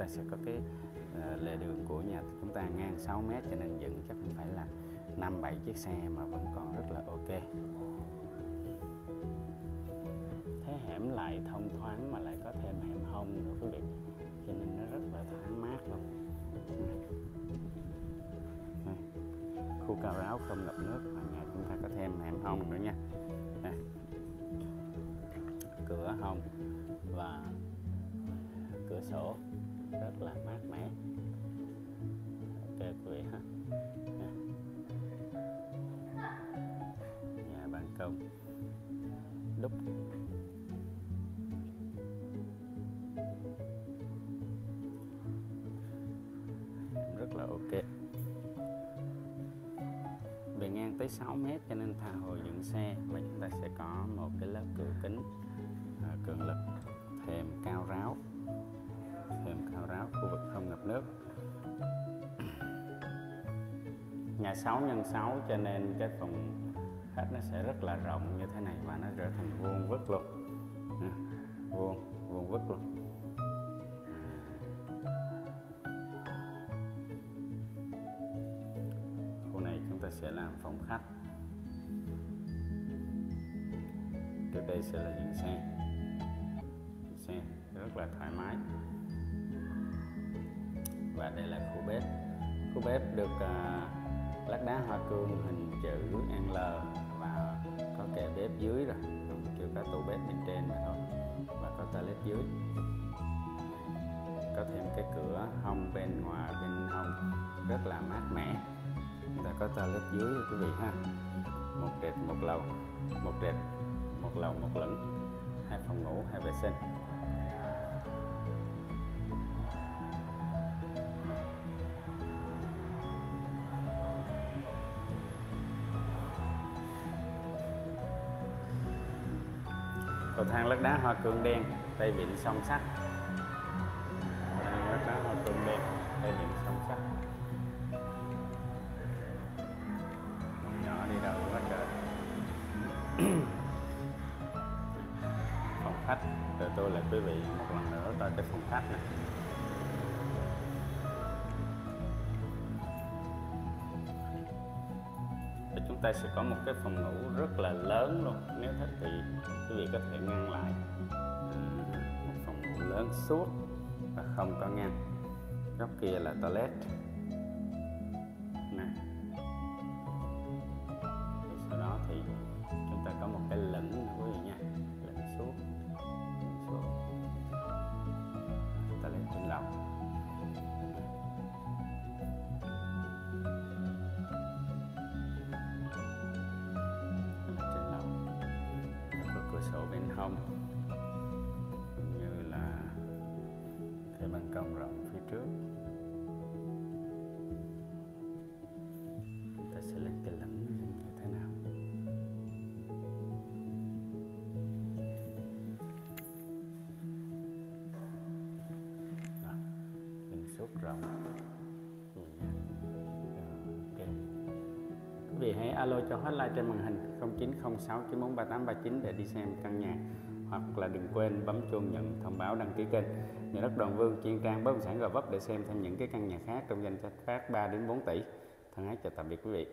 ta sẽ có cái ờ, lề đường của nhà chúng ta ngang 6 mét, cho nên dựng chắc cũng phải là năm, bảy chiếc xe mà vẫn còn rất là ok. Thế hẻm lại thông thoáng mà lại có thêm hẻm hông nữa quý vị, cho nên nó rất là thoáng mát luôn. Khu cao ráo không ngập nước và nhà chúng ta có thêm hẻm hông nữa nha. Đây. cửa hông và cửa sổ rất là mát mẻ. Ok quý vị ha nhà ban công. Đúc. Rất là ok. Bề ngang tới 6 mét cho nên tha hồ dựng xe và chúng ta sẽ có một cái lớp cửa kính à, cường lực thềm cao ráo thêm cao ráo khu vực không ngập nước. Nhà 6 x 6 cho nên cái phòng khách nó sẽ rất là rộng như thế này và nó trở thành vuông vức luôn ừ, vuông vuông vức luôn khu này chúng ta sẽ làm phòng khách. Trước đây sẽ là diện xe. Xe rất là thoải mái và đây là khu bếp. Khu bếp được à, lát đá hoa cương hình chữ L và có kệ bếp dưới rồi. Chưa có tủ bếp bên trên mà thôi và có toilet dưới. Có thêm cái cửa hông bên ngoài bên hông rất là mát mẻ. Và có toilet dưới quý vị ha. Một trệt một lầu một trệt một lầu một lửng hai phòng ngủ hai vệ sinh. Cầu thang lát đá hoa cương đen, tay vịn song sắt. Cầu thang lát đá hoa cương đen, tay vịn song sắt. Con nhỏ đi đầu quá trời. Phòng khách từ tôi lại quý vị một lần nữa coi cái phòng khách này ta sẽ có một cái phòng ngủ rất là lớn luôn. Nếu thích thì quý vị có thể ngăn lại. Một phòng ngủ lớn suốt và không có ngăn. Góc kia là toilet. Nè. Công rộng phía trước. Chúng ta sẽ lên cái lẫn như thế nào? Đó, bên suốt rộng. À, ok. Quý vị hãy alo cho hotline trên màn hình 0906943839 để đi xem căn nhà hoặc là đừng quên bấm chuông nhận thông báo đăng ký kênh. Nhà đất Đoàn Vương chuyên trang bất động sản Gò Vấp để xem thêm những cái căn nhà khác trong danh sách phát 3 đến 4 tỷ. Thân ái chào tạm biệt quý vị.